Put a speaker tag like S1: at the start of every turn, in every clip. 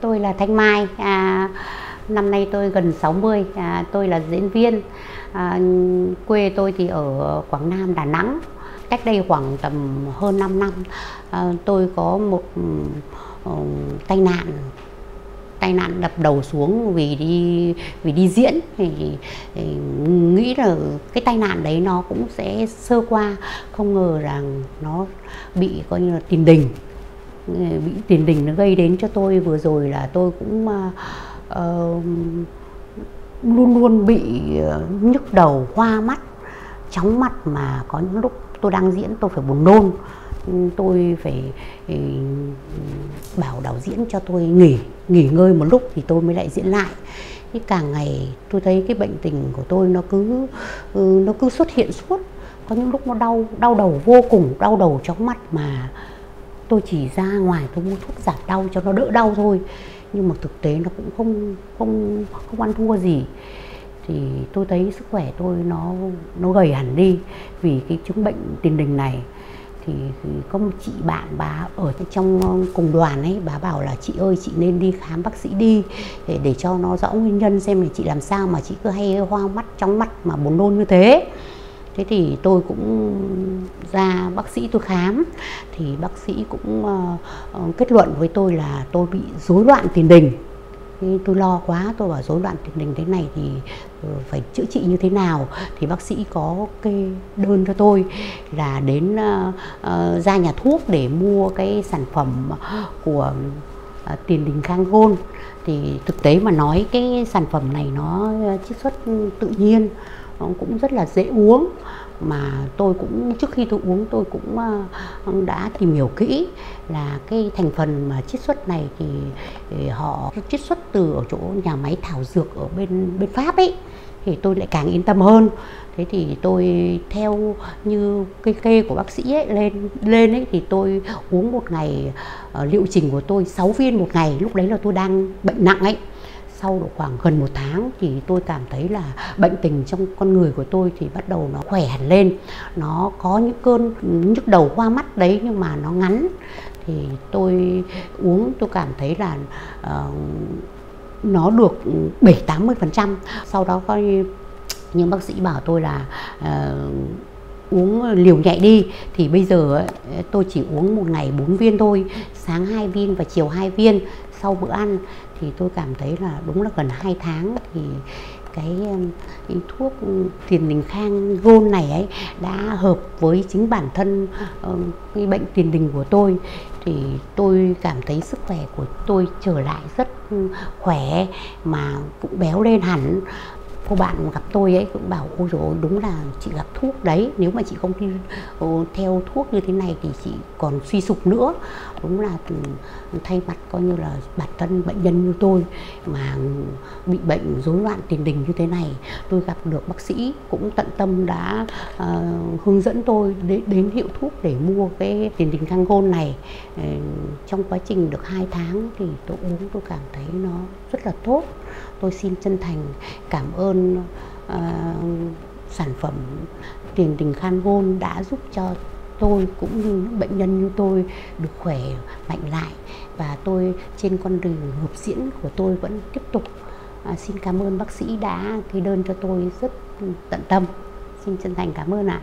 S1: Tôi là Thanh Mai, à, năm nay tôi gần 60, à, tôi là diễn viên. À, quê tôi thì ở Quảng Nam, Đà Nẵng. Cách đây khoảng tầm hơn 5 năm, à, tôi có một uh, tai nạn tai nạn đập đầu xuống vì đi vì đi diễn thì, thì nghĩ là cái tai nạn đấy nó cũng sẽ sơ qua không ngờ rằng nó bị coi như là tiền đình bị tiền đình nó gây đến cho tôi vừa rồi là tôi cũng uh, luôn luôn bị ờ, nhức đầu hoa mắt chóng mặt mà có những lúc tôi đang diễn tôi phải buồn nôn. Ừ, tôi phải ừ, bảo đạo diễn cho tôi nghỉ nghỉ ngơi một lúc thì tôi mới lại diễn lại. Cái càng ngày tôi thấy cái bệnh tình của tôi nó cứ nó cứ xuất hiện suốt. Có những lúc nó đau đau đầu vô cùng đau đầu chóng mặt mà tôi chỉ ra ngoài tôi mua thuốc giảm đau cho nó đỡ đau thôi. Nhưng mà thực tế nó cũng không không không ăn thua gì. Thì tôi thấy sức khỏe tôi nó nó gầy hẳn đi. Vì cái chứng bệnh tiền đình này thì có một chị bạn bà ở trong cùng đoàn ấy bà bảo là chị ơi chị nên đi khám bác sĩ đi để, để cho nó rõ nguyên nhân xem là chị làm sao mà chị cứ hay hoa mắt trong mắt mà buồn nôn như thế thế thì tôi cũng ra bác sĩ tôi khám thì bác sĩ cũng uh, kết luận với tôi là tôi bị rối loạn tiền đình. Tôi lo quá tôi bảo rối loạn tiền đình thế này thì uh, phải chữa trị như thế nào? Thì bác sĩ có kê đơn cho tôi là đến uh, uh, ra nhà thuốc để mua cái sản phẩm của Ờ, tiền đình khang gôn. Thì thực tế mà nói, cái sản phẩm này nó ờ, chiết xuất tự nhiên, nó cũng rất là dễ uống. Mà tôi cũng, trước khi tôi uống, tôi cũng ờ, đã tìm hiểu kỹ là cái thành phần mà chiết xuất này thì họ chiết xuất từ ở chỗ nhà máy thảo dược ở bên bên Pháp ấy thì tôi lại càng yên tâm hơn. Thế thì tôi theo như cây kê của bác sĩ ấy lên lên ấy thì tôi uống một ngày uh, liệu trình của tôi 6 viên một ngày lúc đấy là tôi đang bệnh nặng ấy. Sau độ khoảng gần một tháng thì tôi cảm thấy là bệnh tình trong con người của tôi thì bắt đầu nó khỏe hẳn lên. Nó có những cơn nhức đầu hoa mắt đấy nhưng mà nó ngắn. Thì tôi uống tôi cảm thấy là uh, nó được 7 80%. sau đó có những bác sĩ bảo tôi là uh, uống liều nhạy đi thì bây giờ ờ, tôi chỉ uống một ngày 4 viên thôi sáng 2 viên và chiều 2 viên sau bữa ăn thì tôi cảm thấy là đúng là gần 2 tháng thì cái, cái thuốc tiền đình khang gôn này ấy đã hợp với chính bản thân ờ, cái bệnh tiền đình của tôi. Thì tôi cảm thấy sức khỏe của tôi trở lại rất ừ, khỏe mà cũng béo lên hẳn cô bạn gặp tôi ấy cũng bảo ôi rồi đúng là chị gặp thuốc đấy nếu mà chị không đi ờ, theo thuốc như thế này thì chị còn suy sụp nữa. Đúng là ừ, thay mặt coi như là bản thân bệnh nhân như tôi mà bị bệnh rối loạn tiền đình như thế này tôi gặp được bác sĩ cũng tận tâm đã uh, hướng dẫn tôi đến, đến hiệu thuốc để mua cái tiền đình thăng gôn này. Uh, trong quá trình được 2 tháng thì tôi uống tôi cảm thấy nó rất là tốt tôi xin chân thành cảm ơn uh, sản phẩm tiền đình khan gôn đã giúp cho tôi cũng như những bệnh nhân như tôi được khỏe mạnh lại. Và tôi trên con đường hợp diễn của tôi vẫn tiếp tục. À, xin cảm ơn bác sĩ đã ký đơn cho tôi rất tận tâm. Xin chân thành cảm ơn ạ.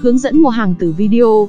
S2: Hướng dẫn mua hàng từ video